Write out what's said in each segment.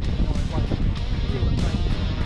Thank you.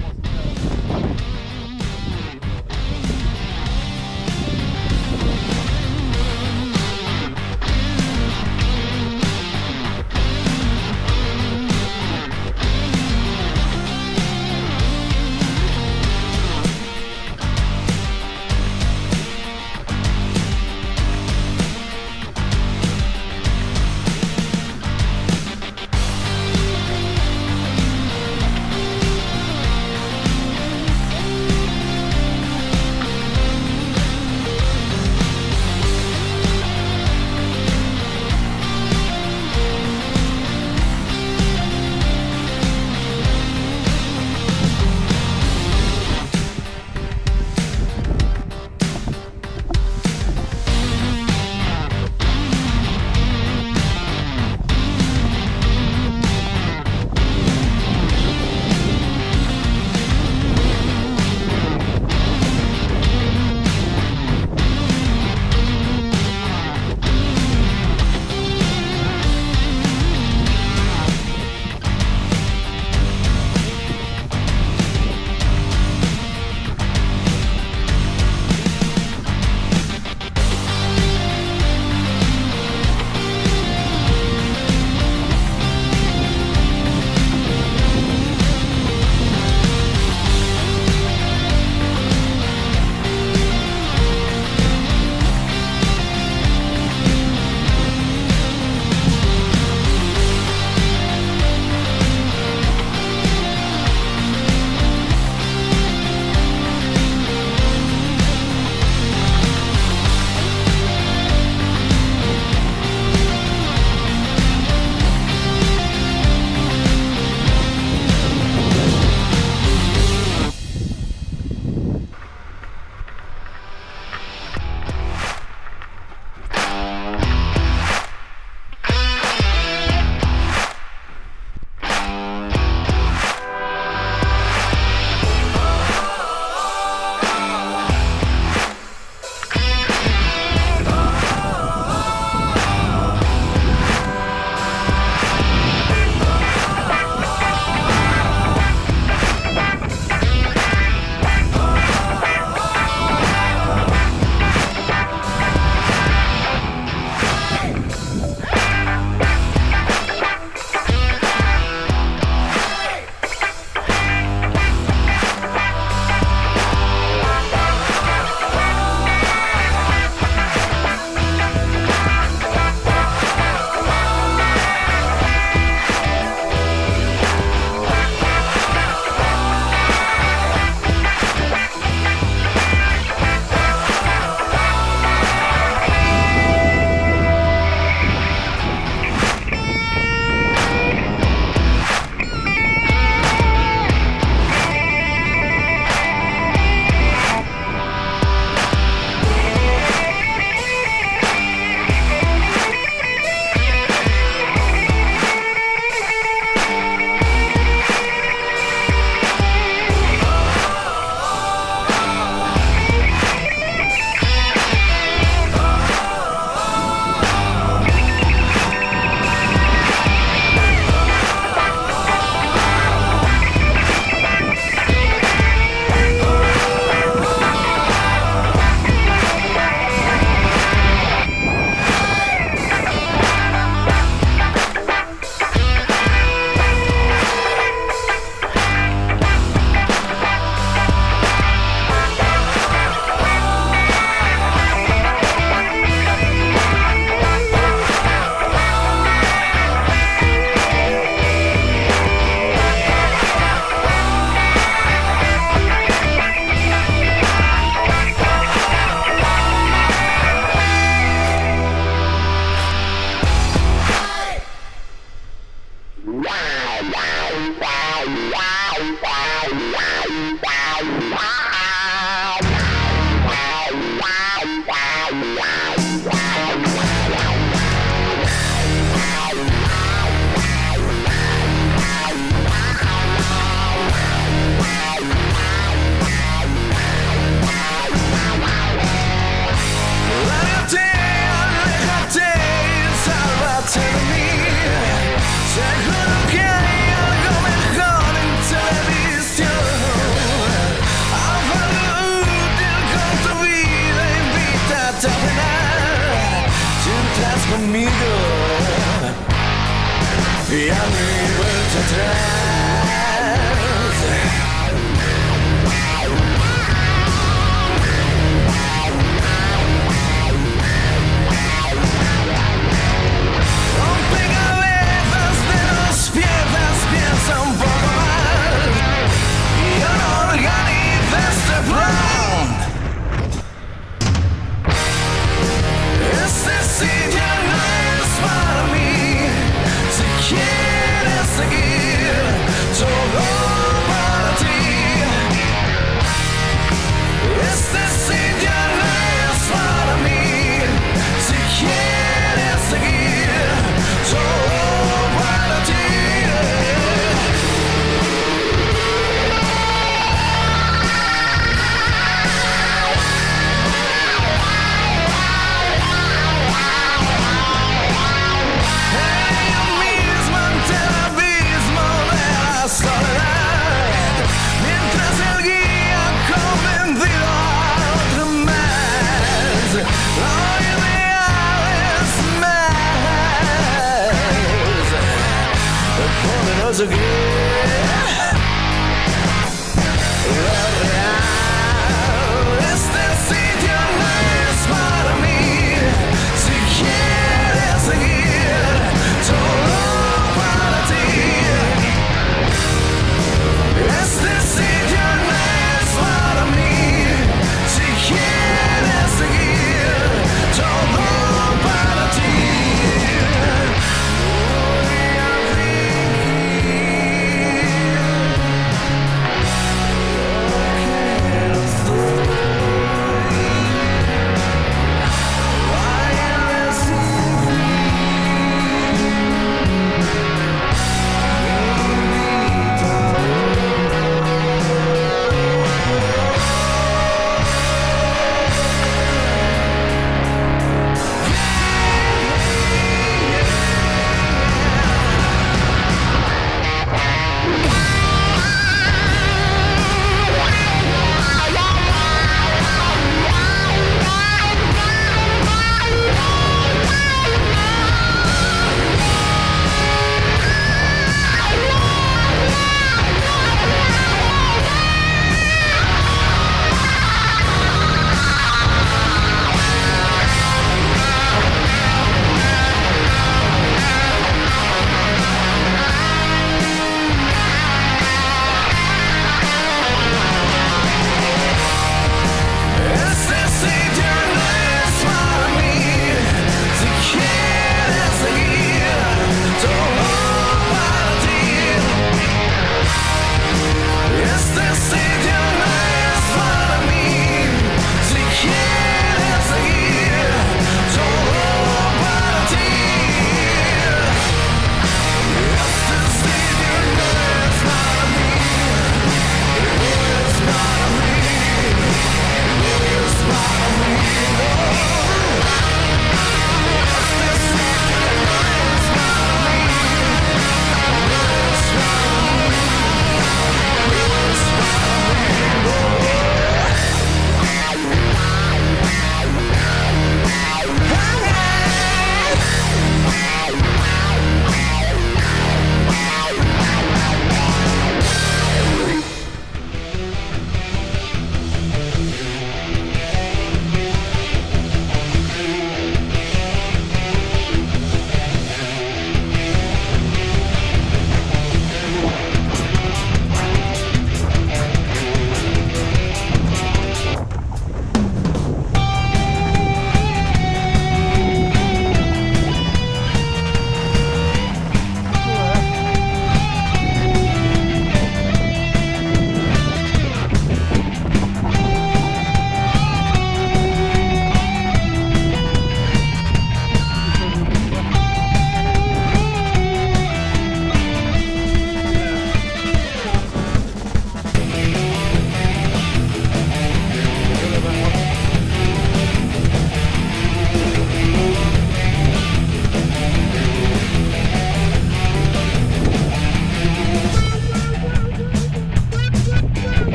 Again.